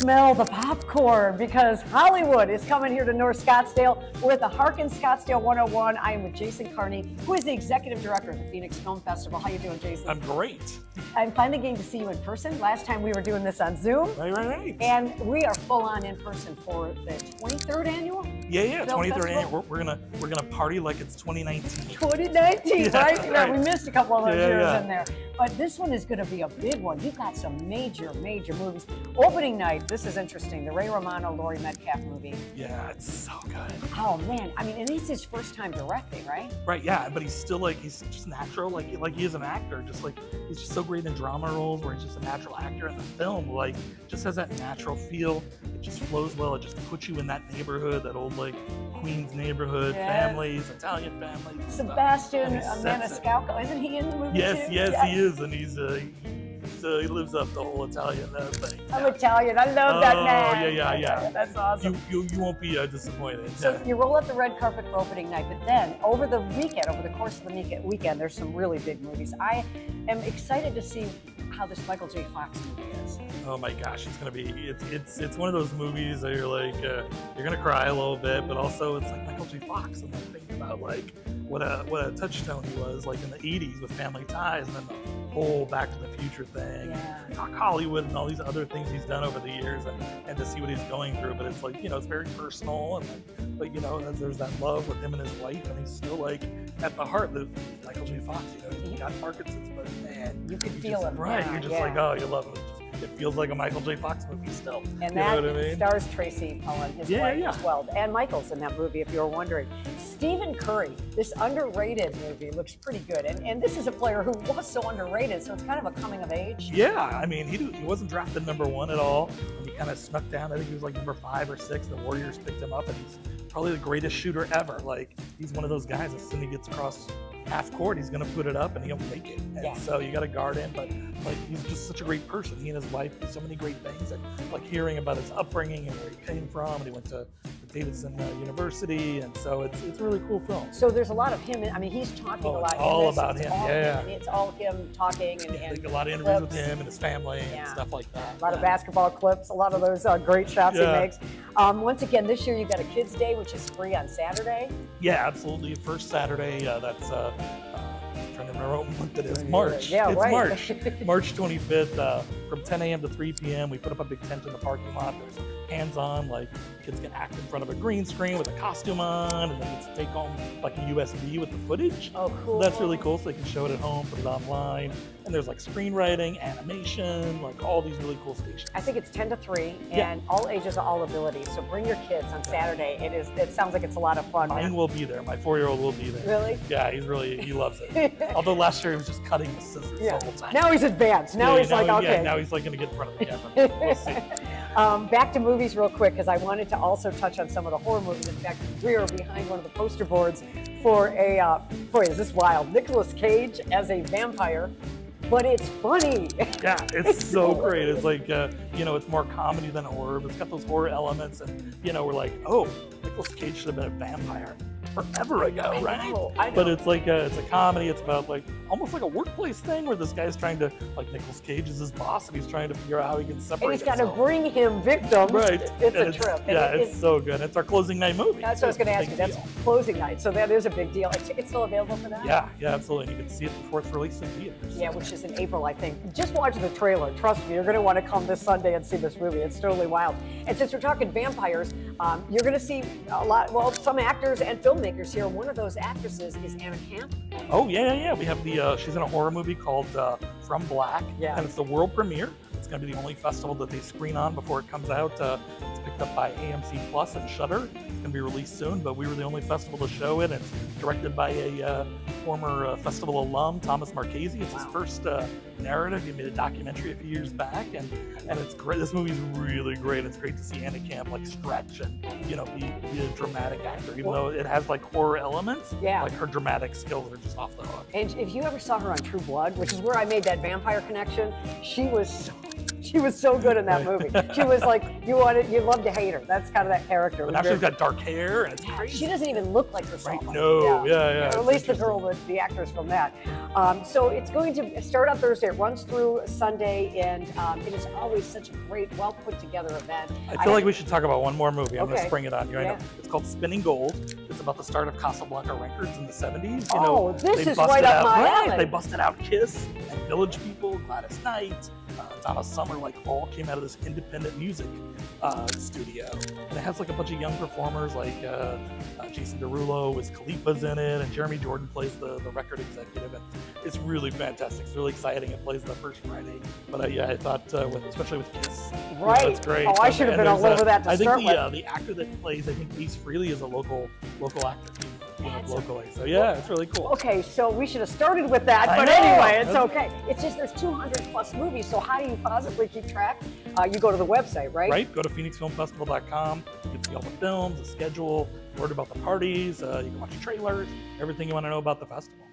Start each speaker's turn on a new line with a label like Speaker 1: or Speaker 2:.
Speaker 1: smell the popcorn because Hollywood is coming here to North Scottsdale. We're at the Harkins Scottsdale 101. I am with Jason Carney, who is the executive director of the Phoenix Film Festival. How you doing, Jason?
Speaker 2: I'm great.
Speaker 1: I'm finally getting to see you in person. Last time we were doing this on Zoom.
Speaker 2: Right, right, right.
Speaker 1: And we are full on in person for the 23rd annual.
Speaker 2: Yeah, yeah,
Speaker 1: Film
Speaker 2: 23rd
Speaker 1: Festival?
Speaker 2: annual. We're, we're gonna we're gonna party like it's 2019.
Speaker 1: 2019,
Speaker 2: Yeah,
Speaker 1: right? Yeah,
Speaker 2: right.
Speaker 1: we missed a couple of those
Speaker 2: Yeah,
Speaker 1: years
Speaker 2: yeah.
Speaker 1: in there. But this one is going to be a big one. You've got some major, major movies. Opening night, this is interesting. The Ray Romano, Laurie Metcalf movie.
Speaker 2: Yeah, it's so good.
Speaker 1: Oh man, I mean, and it's his first time directing, right?
Speaker 2: Right, yeah, but he's still like he's just natural, like like he is an actor. Just like he's just so great in drama roles where he's just a natural actor in the film. Like just has that natural feel. It just flows well. It just puts you in that neighborhood, that old like Queens neighborhood,
Speaker 1: Yes.
Speaker 2: families, Italian families.
Speaker 1: Sebastian
Speaker 2: And he sets it.
Speaker 1: Maniscalco, isn't he in the movie
Speaker 2: Yes,
Speaker 1: too?
Speaker 2: yes,
Speaker 1: Yeah.
Speaker 2: he is, and he's uh, he's, uh, he lives up the whole Italian uh, thing.
Speaker 1: I'm
Speaker 2: Yeah.
Speaker 1: Italian. I love that
Speaker 2: Oh,
Speaker 1: man.
Speaker 2: yeah, yeah, yeah.
Speaker 1: That's awesome.
Speaker 2: You, you you won't be uh, disappointed.
Speaker 1: So
Speaker 2: Yeah.
Speaker 1: you roll out the red carpet for opening night, but then over the weekend, over the course of the weekend, there's some really big movies. I am excited to see how this Michael J. Fox movie is.
Speaker 2: Oh my gosh, it's gonna be it's it's it's one of those movies that you're like uh, you're gonna cry a little bit, but also it's like Michael J. Fox and then think about like what a what a touchstone he was like in the '80s with Family Ties and then the whole Back to the Future thing.
Speaker 1: Yeah.
Speaker 2: Talk Hollywood and all these other things he's done over the years and, and to see what he's going through. But it's like, you know, it's very personal and like, but you know, there's- there's that love with him and his wife and he's still like at the heart the Michael J. Fox, you know, he got Parkinson's, but man,
Speaker 1: You can feel
Speaker 2: just,
Speaker 1: it.
Speaker 2: Right.
Speaker 1: now,
Speaker 2: You're just
Speaker 1: yeah.
Speaker 2: like, oh, you love him. It, feels like a Michael J. Fox movie still.
Speaker 1: And
Speaker 2: you
Speaker 1: that
Speaker 2: know what I mean?
Speaker 1: stars Tracy Pollan, his
Speaker 2: Yeah,
Speaker 1: wife
Speaker 2: yeah.
Speaker 1: as well. And Michael's in that movie, if you were wondering. Stephen Curry, this underrated movie looks pretty good. And, and this is a player who was so underrated, so it's kind of a coming of age.
Speaker 2: Yeah, I mean, he, he wasn't drafted number one at all. And he kind of snuck down. I think he was like number five or six. The Warriors picked him up, and he's probably the greatest shooter ever. Like, he's one of those guys, as soon as he gets across half court, he's going to put it up and he'll make it. And
Speaker 1: Yeah.
Speaker 2: so you got to guard him. But, like, he's just such a great person. He and his wife do so many great things. And, like, hearing about his upbringing and where he came from, and he went to Davidson uh, University. And so it's, it's a really cool film.
Speaker 1: So there's a lot of him. I mean, he's talking
Speaker 2: Oh,
Speaker 1: a lot. in
Speaker 2: all
Speaker 1: this.
Speaker 2: about
Speaker 1: It's
Speaker 2: him,
Speaker 1: all
Speaker 2: yeah.
Speaker 1: him. It's all him talking and,
Speaker 2: Yeah,
Speaker 1: and
Speaker 2: like a lot of interviews with him and his family and stuff like that.
Speaker 1: a lot of basketball clips, a lot of those uh, great shots
Speaker 2: Yeah.
Speaker 1: he makes. Um, once again, this year you've got a Kids Day, which is free on Saturday.
Speaker 2: Yeah, absolutely. First Saturday, uh, that's uh, uh, trying to remember what month it is. March.
Speaker 1: yeah,
Speaker 2: it's
Speaker 1: right.
Speaker 2: March. March 25th, uh, from 10 a.m. to 3 p.m. We put up a big tent in the parking lot. There's hands-on, like kids can act in front of a green screen with a costume on, and then get to take home like a USB with the footage.
Speaker 1: Oh, cool.
Speaker 2: That's really cool. So they can show it at home, put it online, and there's like screenwriting, animation, like all these really cool stations.
Speaker 1: I think it's 10 to 3
Speaker 2: Yeah.
Speaker 1: and all ages, all abilities. So bring your kids on Saturday. It is. It sounds like it's a lot of fun.
Speaker 2: Mine will be there. My four-year-old will be there.
Speaker 1: Really?
Speaker 2: Yeah, he's really he loves it. Although last year he was just cutting with scissors
Speaker 1: Yeah.
Speaker 2: the whole time.
Speaker 1: Now he's advanced. Now
Speaker 2: Yeah,
Speaker 1: he's like,
Speaker 2: he-
Speaker 1: okay.
Speaker 2: Yeah, now he's like gonna get in front of the camera. We'll see.
Speaker 1: Um, back to movies real quick because I wanted to also touch on some of the horror movies. In fact, we are behind one of the poster boards for a, uh, boy, is this wild, Nicolas Cage as a vampire, but it's funny.
Speaker 2: Yeah, it's so great. It's like uh, you know, it's more comedy than horror, but it's got those horror elements, and you know, we're like, oh, Nicolas Cage should have been a vampire forever ago,
Speaker 1: I
Speaker 2: right?
Speaker 1: know, I
Speaker 2: But it's like a, it's a comedy. It's about like almost like a workplace thing where this guy's trying to like Nicolas Cage is his boss, and he's trying to figure out how he can separate.
Speaker 1: and he's got to bring him victims.
Speaker 2: Right.
Speaker 1: It's
Speaker 2: And
Speaker 1: a trip. And
Speaker 2: yeah,
Speaker 1: it-
Speaker 2: it's so good. It's our closing night movie.
Speaker 1: That's what I was going to ask you. That's
Speaker 2: deal.
Speaker 1: closing night, so that is a big deal. Are tickets still available for that?
Speaker 2: Yeah, yeah, absolutely. You can see it before it's released in theaters.
Speaker 1: Yeah, which is in April, I think. Just watch the trailer. Trust me, you're going to want to come this Sunday and see this movie. It's totally wild. And since we're talking vampires, um, you're going to see a lot, well, some actors and filmmakers here. One of those actresses is Anna Camp.
Speaker 2: Oh yeah, yeah, yeah. We have the uh, she's in a horror movie called uh, From Black,
Speaker 1: Yeah.
Speaker 2: and it's the world premiere. It's going to be the only festival that they screen on before it comes out. Uh, it's picked up by AMC Plus and Shudder. It's going to be released soon, but we were the only festival to show it. It's directed by a uh, former uh, festival alum, Thomas Marchese. It's his first uh, narrative. He made a documentary a few years back, and and it's great. This movie's really great. It's great to see Anna Camp like stretch and you know be, be a dramatic actor, even though it has like horror elements.
Speaker 1: Yeah.
Speaker 2: Like her dramatic skills are just off the hook.
Speaker 1: And if you ever saw her on True Blood, which is where I made that vampire connection, she was so She was so good in that movie. She was like you wanted, you loved to hate her. That's kind of that character.
Speaker 2: But now she's got dark hair and it's
Speaker 1: Yeah,
Speaker 2: crazy.
Speaker 1: She doesn't even look like herself.
Speaker 2: Right? No, yeah, yeah.
Speaker 1: Or at least the girl, the, the actress from that. Um, so it's going to start on Thursday. It runs through Sunday, and um, it is always such a great, well put together event.
Speaker 2: I feel like we should talk about one more movie. I'm going to spring it on you. I know
Speaker 1: Yeah.
Speaker 2: it's called Spinning Gold. It's about the start of Casablanca Records in the 70s. You
Speaker 1: Oh,
Speaker 2: know,
Speaker 1: this
Speaker 2: they
Speaker 1: is right up
Speaker 2: out,
Speaker 1: my
Speaker 2: right,
Speaker 1: alley.
Speaker 2: They busted out Kiss and Village People, Gladys Knight. Uh, Donna Summer, like all came out of this independent music uh, studio, and it has like a bunch of young performers, like uh, uh, Jason Derulo Wiz Khalifa's in it, and Jeremy Jordan plays the, the record executive, and it's really fantastic. It's really exciting. It plays the first Friday, but uh, yeah, I thought, uh, with, especially with Kiss,
Speaker 1: Right.
Speaker 2: it's great.
Speaker 1: Oh, I should have been all over that to
Speaker 2: I think the
Speaker 1: with.
Speaker 2: uh, the actor that plays, I think Ace Frehley is a local local actor. You know,
Speaker 1: That's
Speaker 2: locally. So yeah, it's really cool.
Speaker 1: Okay, so we should have started with that,
Speaker 2: I
Speaker 1: but
Speaker 2: know.
Speaker 1: anyway, it's okay. It's just there's 200 plus movies, so how do you possibly keep track? Uh, you go to the website, right?
Speaker 2: Right? Go to phoenixfilmfestival.com. You can see all the films, the schedule, word about the parties. Uh, you can watch trailers, everything you want to know about the festival.